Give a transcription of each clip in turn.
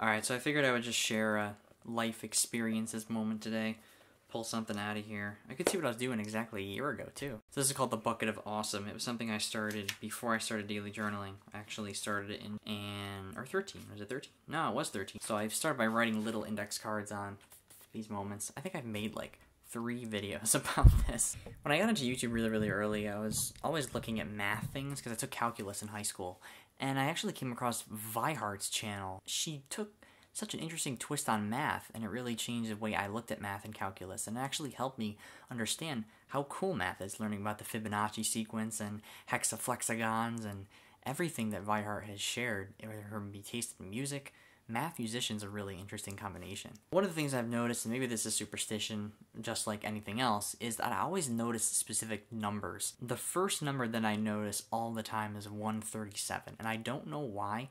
Alright, so I figured I would just share a life experiences moment today. Pull something out of here. I could see what I was doing exactly a year ago, too. So this is called the Bucket of Awesome. It was something I started before I started daily journaling. I actually started it in, in or 13. Was it 13? No, it was 13. So I started by writing little index cards on these moments. I think I've made like three videos about this. When I got into YouTube really, really early, I was always looking at math things because I took calculus in high school. And I actually came across Vihart's channel. She took such an interesting twist on math, and it really changed the way I looked at math and calculus, and it actually helped me understand how cool math is, learning about the Fibonacci sequence and hexaflexagons and everything that Vihart has shared, whether it be tasted in music, Mathemusician's a really interesting combination. One of the things I've noticed, and maybe this is superstition just like anything else, is that I always notice specific numbers. The first number that I notice all the time is 137, and I don't know why.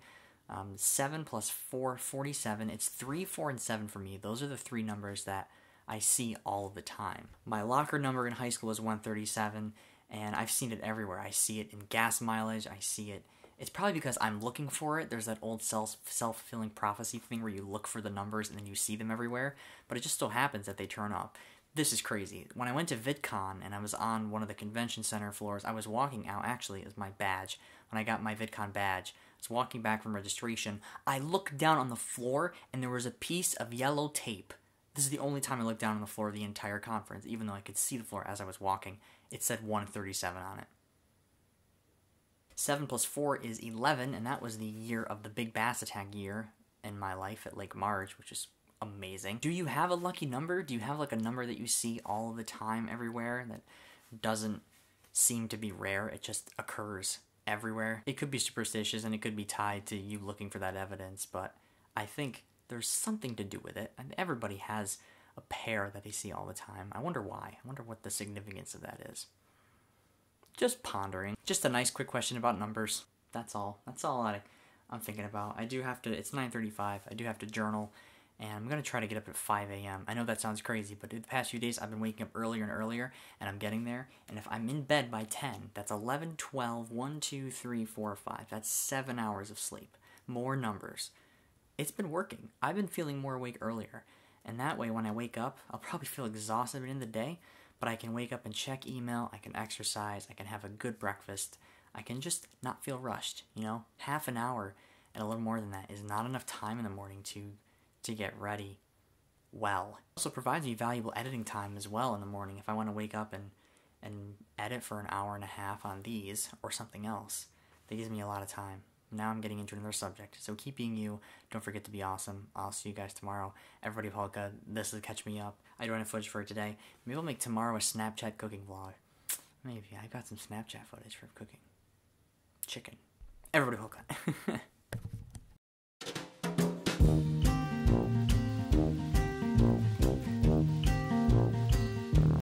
Um, 7 plus 4, 47. It's 3, 4, and 7 for me. Those are the three numbers that I see all the time. My locker number in high school was 137, and I've seen it everywhere. I see it in gas mileage, I see it it's probably because I'm looking for it. There's that old self self fulfilling prophecy thing where you look for the numbers and then you see them everywhere, but it just so happens that they turn up. This is crazy. When I went to VidCon and I was on one of the convention center floors, I was walking out actually it was my badge. When I got my VidCon badge, I was walking back from registration. I looked down on the floor and there was a piece of yellow tape. This is the only time I looked down on the floor of the entire conference, even though I could see the floor as I was walking. It said 137 on it. 7 plus 4 is 11, and that was the year of the big bass attack year in my life at Lake Marge, which is amazing. Do you have a lucky number? Do you have like a number that you see all the time everywhere that doesn't seem to be rare? It just occurs everywhere. It could be superstitious and it could be tied to you looking for that evidence, but I think there's something to do with it. And everybody has a pair that they see all the time. I wonder why. I wonder what the significance of that is just pondering. Just a nice quick question about numbers. That's all. That's all I, I'm thinking about. I do have to, it's 9.35. I do have to journal, and I'm going to try to get up at 5 a.m. I know that sounds crazy, but the past few days I've been waking up earlier and earlier, and I'm getting there. And if I'm in bed by 10, that's 11, 12, 1, 2, 3, 4, 5. That's 7 hours of sleep. More numbers. It's been working. I've been feeling more awake earlier. And that way, when I wake up, I'll probably feel exhausted in the day, but I can wake up and check email, I can exercise, I can have a good breakfast, I can just not feel rushed, you know? Half an hour and a little more than that is not enough time in the morning to to get ready well. It also provides me valuable editing time as well in the morning if I want to wake up and and edit for an hour and a half on these or something else. That gives me a lot of time. Now I'm getting into another subject. So keep being you. Don't forget to be awesome. I'll see you guys tomorrow. Everybody polka. This is Catch Me Up. I don't have footage for today. Maybe I'll make tomorrow a Snapchat cooking vlog. Maybe. I got some Snapchat footage for cooking. Chicken. Everybody polka.